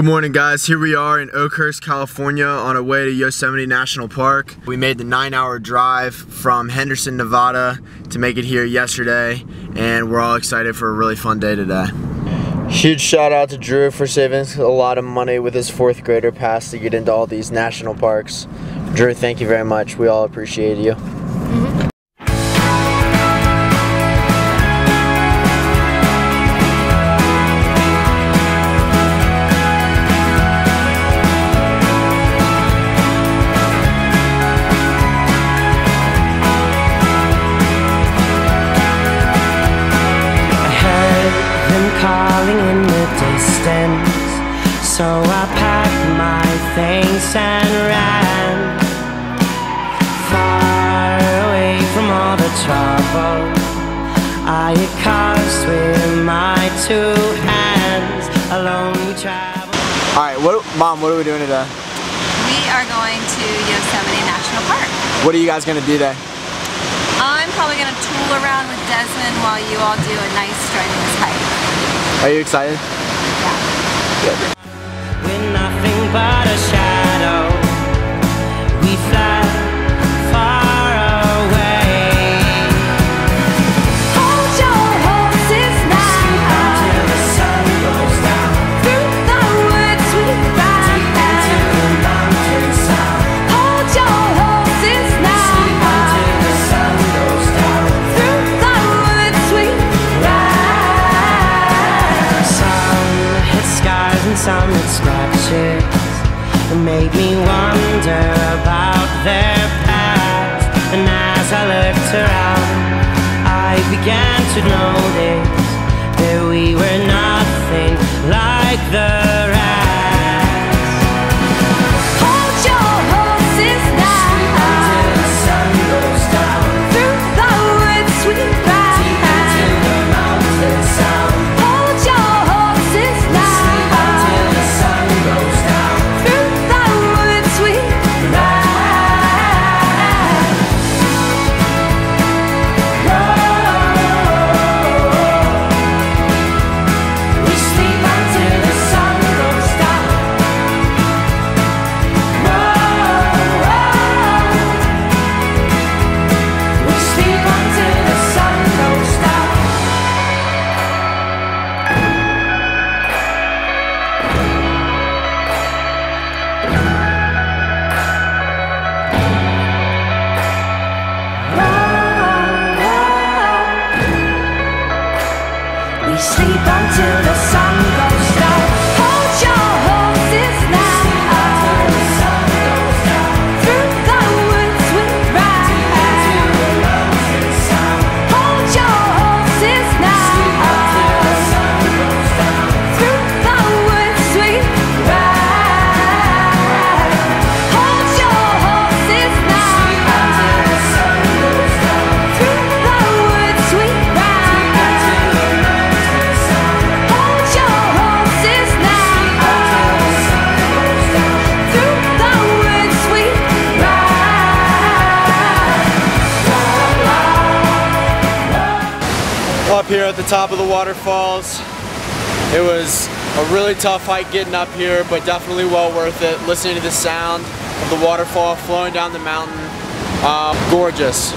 Good morning guys, here we are in Oakhurst, California on our way to Yosemite National Park. We made the nine hour drive from Henderson, Nevada to make it here yesterday and we're all excited for a really fun day today. Huge shout out to Drew for saving a lot of money with his fourth grader pass to get into all these national parks. Drew, thank you very much. We all appreciate you. Mm -hmm. So I packed my things and ran Far away from all the trouble I had caused with my two hands Alone we travel Alright, what, Mom, what are we doing today? We are going to Yosemite National Park. What are you guys going to do there? I'm probably going to tool around with Desmond while you all do a nice strenuous hike. Are you excited? Yeah. Good. Some hit scratches It made me wonder about their past. And as I looked around I began to notice sleep until Up here at the top of the waterfalls. It was a really tough hike getting up here, but definitely well worth it. Listening to the sound of the waterfall flowing down the mountain. Uh, gorgeous.